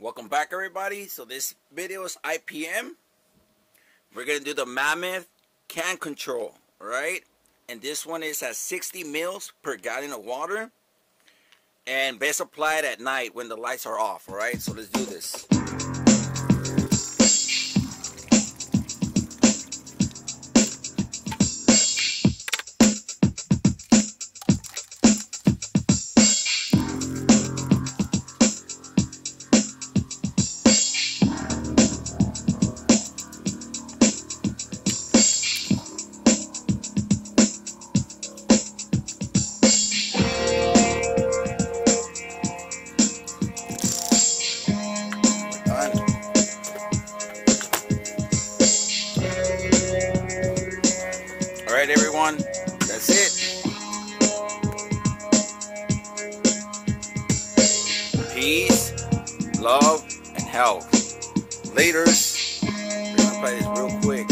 Welcome back everybody. So this video is IPM. We're going to do the Mammoth Canncontrol, right? And this one is at 60 mils per gallon of water. And best applied at night when the lights are off, alright? So let's do this. Right, everyone. That's it. Peace, love, and health. Laters. We're gonna play this real quick.